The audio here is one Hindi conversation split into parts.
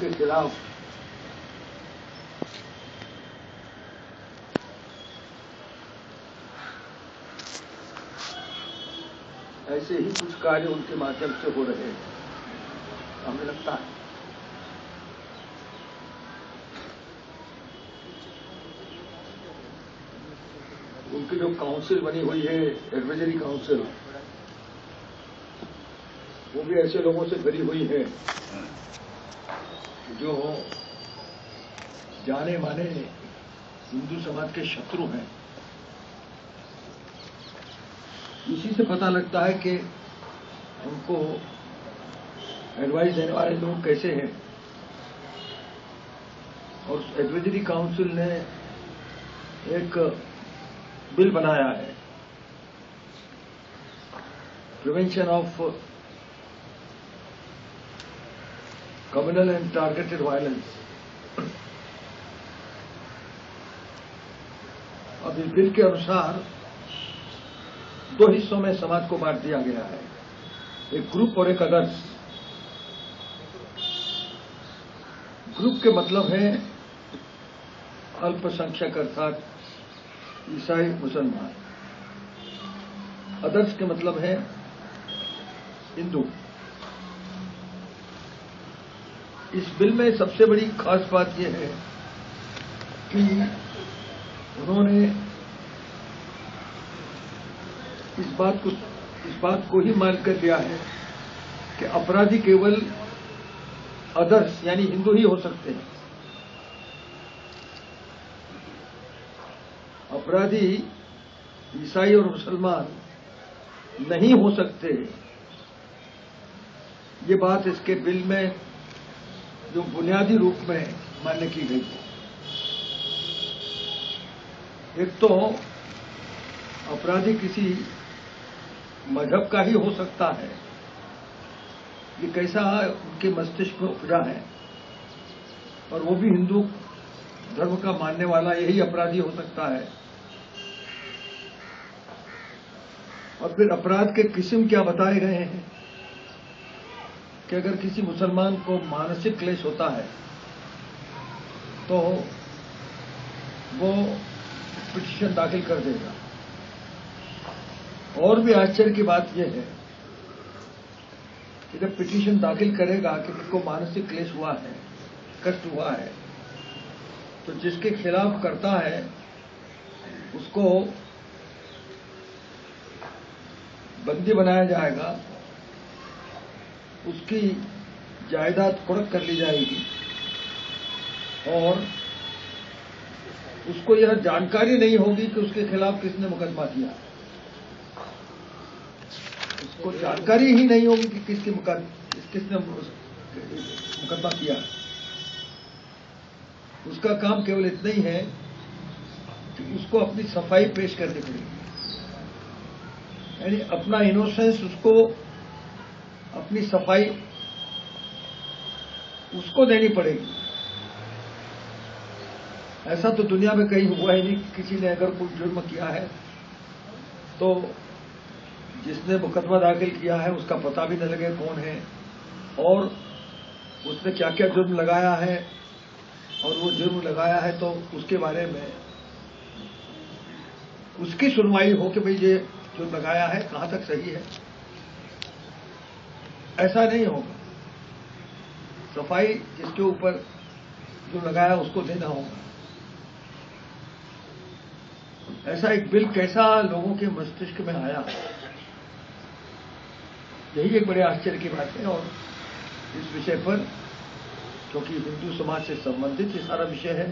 के खिलाफ ऐसे ही कुछ कार्य उनके माध्यम से हो रहे हैं। हमें लगता है। उनकी जो काउंसिल बनी हुई है एडवाइजरी काउंसिल भी ऐसे लोगों से भरी हुई है। जो जाने माने हिंदू समाज के शत्रु हैं। इसी से पता लगता है कि उनको एडवाइस देने वाले लोग कैसे हैं। और एडवाइजरी काउंसिल ने एक बिल बनाया है। Prevention of communal and targeted violence अब इस बिल के अनुसार दो हिस्सों में समाज को बांट दिया गया है। एक ग्रुप और एक अदर्स ग्रुप के मतलब है अल्पसंख्यक अर्थात ईसाई, मुसलमान। अदर्स के मतलब है हिंदू। इस बिल में सबसे बड़ी खास बात यह है कि उन्होंने इस बात को, इस बात को ही मान कर लिया है कि अपराधी केवल अदर्स यानी हिंदू ही हो सकते हैं। अपराधी, ईसाई और मुसलमान नहीं हो सकते। ये बात इसके बिल में जो बुनियादी रूप में मान्य की गई है एक तो अपराधी किसी मज़हब का ही हो सकता है। ये कैसा उनके मस्तिष्क में उपजा है? और वो भी हिंदू धर्म का मानने वाला यही अपराधी हो सकता है। और फिर अपराध के किस्म क्या बताए गए हैं? कि अगर किसी मुसलमान को मानसिक क्लेश होता है तो वो पिटिशन दाखिल कर देगा। और भी आश्चर्य की बात यह है कि जब पिटीशन दाखिल करेगा कि किसको मानसिक क्लेश हुआ है, कष्ट हुआ है तो जिसके खिलाफ करता है, उसको बंदी बनाया जाएगा। उसकी जायदाद कुड़क कर ली जाएगी। और उसको यह जानकारी नहीं होगी कि उसके खिलाफ किसने मुकदमा किया। उसको जानकारी ही नहीं होगी कि किसके किसने मुकदमा किया। उसका काम केवल इतना ही है कि उसको अपनी सफ़ाई पेश करनी पड़ेगी। यानी अपना इनोसेंस उसको अपनी सफ़ाई उसको देनी पड़ेगी। ऐसा तो दुनिया में कहीं हुआ ही नहीं, किसी ने अगर कोई जुर्म किया है तो जिसने मुकदमा दाखिल किया है, उसका पता भी न लगे कौन है, और उसने क्या क्या जुर्म लगाया है, और वो जुर्म लगाया है तो उसके बारे में उसकी सुनवाई हो कि भाई ये जुर्म लगाया है, कहाँ तक सही है? ऐसा नहीं होगा। सफ़ाई जिसके ऊपर जो लगाया उसको देना होगा। ऐसा एक बिल कैसा लोगों के मस्तिष्क में आया? यही एक बड़े आश्चर्य की बात है और इस विषय पर, क्योंकि हिंदू समाज से संबंधित ये सारा विषय है,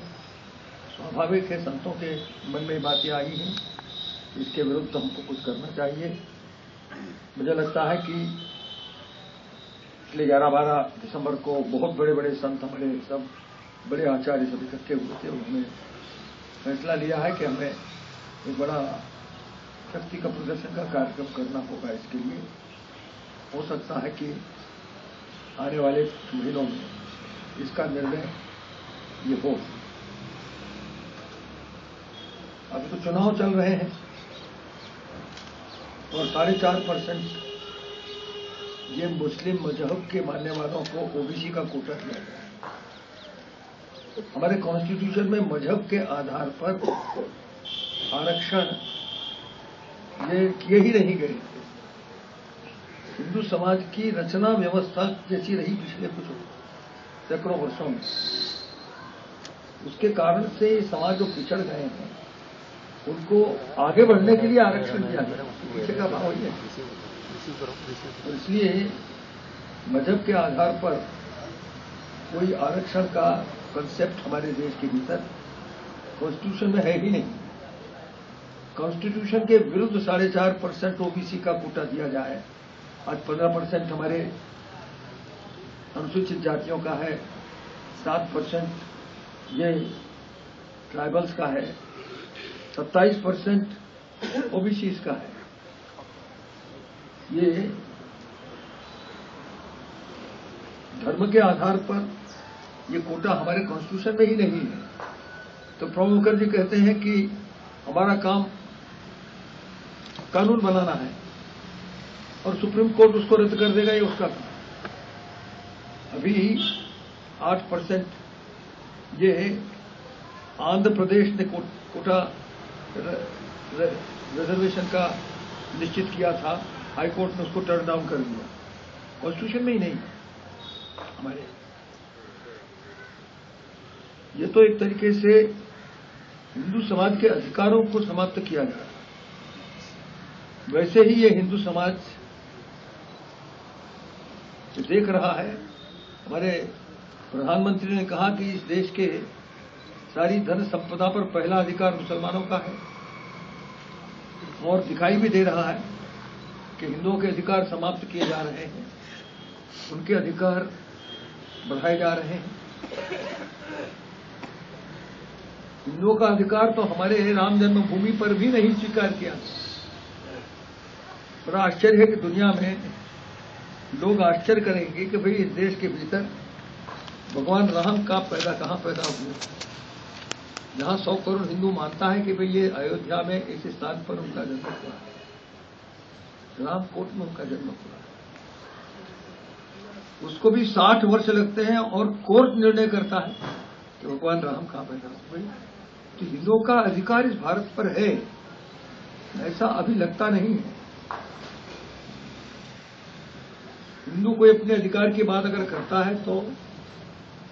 स्वाभाविक है, संतों के मन में बातें आई हैं। इसके विरुद्ध हमको कुछ करना चाहिए। मुझे लगता है कि पिछले ग्यारह बारह दिसंबर को बहुत बड़े बड़े संत हमारे सब, बड़े आचार्य सब इकट्ठे हुए थे। उन्होंने फैसला लिया है कि हमें एक बड़ा शक्ति का प्रदर्शन का कार्यक्रम करना होगा इसके लिए। हो सकता है कि आने वाले महीनों में इसका निर्णय ये हो। अभी तो चुनाव चल रहे हैं और साढ़े चार परसेंट ये मुस्लिम मज़हब के मानने वालों को ओबीसी का कोटा दिया गया। हमारे कॉन्स्टिट्यूशन में मज़हब के आधार पर आरक्षण ये किए ही नहीं गए। हिंदू समाज की रचना व्यवस्था जैसी रही पिछले कुछ सैकड़ों वर्षों में। उसके कारण से समाज जो पिछड़ गए हैं, उनको आगे बढ़ने के लिए आरक्षण दिया गया। पीछे का भाव ही है। तो इसलिए मज़हब के आधार पर कोई आरक्षण का कंसेप्ट हमारे देश के भीतर कॉन्स्टिट्यूशन में है ही नहीं। कॉन्स्टिट्यूशन के विरुद्ध साढ़े चार परसेंट ओबीसी का कोटा दिया जाए आज पंद्रह परसेंट हमारे अनुसूचित जातियों का है, सात परसेंट ये ट्राइबल्स का है, सत्ताईस परसेंट ओबीसी का है। ये धर्म के आधार पर ये कोटा हमारे कॉन्स्टिट्यूशन में ही नहीं है। तो प्रणब मुखर्जी कहते हैं कि हमारा काम कानून बनाना है और सुप्रीम कोर्ट उसको रद्द कर देगा, ये उसका काम अभी आठ परसेंट ये आंध्र प्रदेश ने कोटा रिजर्वेशन का निश्चित किया था। हाईकोर्ट ने उसको टर्न डाउन कर दिया कॉन्स्टिट्यूशन में ही नहीं। हमारे ये तो एक तरीके से हिंदू समाज के अधिकारों को समाप्त किया गया। वैसे ही ये हिंदू समाज देख रहा है, हमारे प्रधानमंत्री ने कहा कि इस देश के सारी धन संपदा पर पहला अधिकार मुसलमानों का है और दिखाई भी दे रहा है। कि हिंदुओं के अधिकार समाप्त किए जा रहे हैं। उनके अधिकार बढ़ाए जा रहे हैं। हिंदुओं का अधिकार तो हमारे राम जन्मभूमि पर भी नहीं स्वीकार किया। बड़ा आश्चर्य है कि दुनिया में लोग आश्चर्य करेंगे कि भाई इस देश के भीतर भगवान राम का पैदा कहाँ पैदा हुए जहाँ सौ करोड़ हिंदू मानता है कि भाई ये अयोध्या में इस स्थान पर उनका जन्म हुआ। है रामकोट में उनका जन्म हुआ उसको भी साठ वर्ष लगते हैं और कोर्ट निर्णय करता है कि भगवान राम कहाँ पैदा हुए तो हिंदुओं का अधिकार इस भारत पर है, ऐसा अभी लगता नहीं है। हिंदू कोई अपने अधिकार की बात अगर करता है तो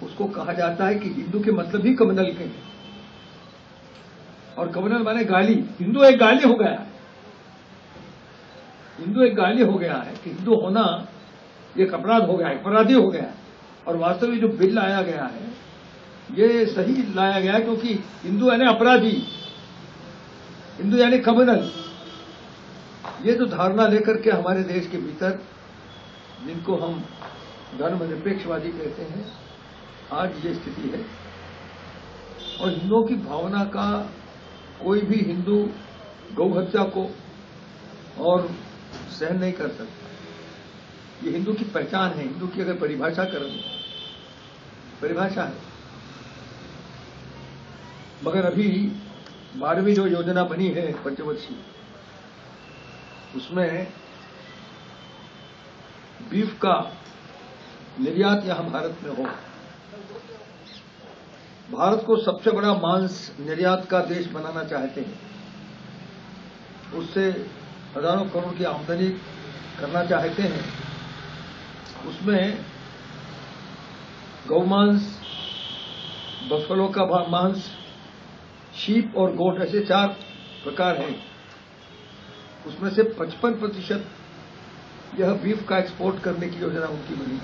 उसको कहा जाता है कि हिंदू के मतलब ही कमनल के हैं। और कमनल माने गाली। हिंदू एक गाली हो गया। हिंदू एक गाली हो गया है कि हिंदू होना एक अपराध हो गया है, अपराधी हो गया है। और वास्तव में जो बिल लाया गया है, ये सही लाया गया क्योंकि हिंदू यानी अपराधी, हिंदू यानी कमनल ये जो धारणा लेकर के हमारे देश के भीतर, जिनको हम धर्मनिरपेक्षवादी कहते हैं, आज ये स्थिति है। और हिंदुओं की भावना का कोई भी हिंदू गौ हत्या को और सहन नहीं कर सकता। ये हिंदू की पहचान है। हिंदू की अगर परिभाषा करें परिभाषा है। मगर अभी बारहवीं जो योजना बनी है पंचवर्षीय उसमें बीफ का निर्यात यहाँ भारत में हो। भारत को सबसे बड़ा मांस निर्यात का देश बनाना चाहते हैं। उससे हज़ारों करोड़ की आमदनी करना चाहते हैं। उसमें गौमांस बफलो का मांस, शीप और गोट ऐसे चार प्रकार हैं। उसमें से 55 प्रतिशत यह बीफ का एक्सपोर्ट करने की योजना उनकी बनी।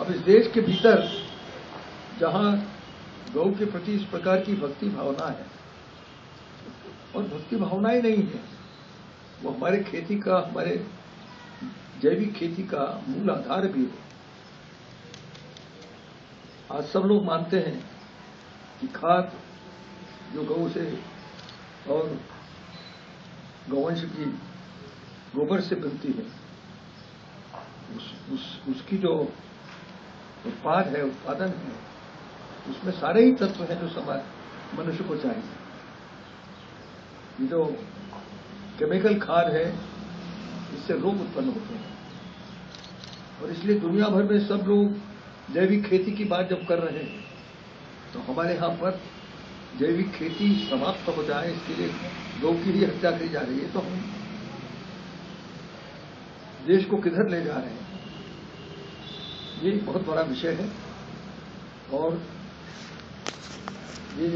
अब इस देश के भीतर जहाँ गौ के प्रति इस प्रकार की भक्ति भावना है और भक्ति भावना ही नहीं है। वो हमारे खेती का हमारे जैविक खेती का मूल आधार भी है। आज सब लोग मानते हैं कि खाद जो गौ से और गौवंश की गोबर से बनती है उस, उस, उसकी जो उत्पाद है उत्पादन है उसमें सारे ही तत्व हैं जो समाज मनुष्य को चाहिए। ये जो केमिकल खाद है, इससे रोग उत्पन्न होते हैं। और इसलिए दुनिया भर में सब लोग जैविक खेती की बात जब कर रहे हैं तो हमारे यहाँ पर जैविक खेती समाप्त हो जाए, इसके लिए गौ की ही हत्या की जा रही है तो हम देश को किधर ले जा रहे हैं? ये बहुत बड़ा विषय है। और ये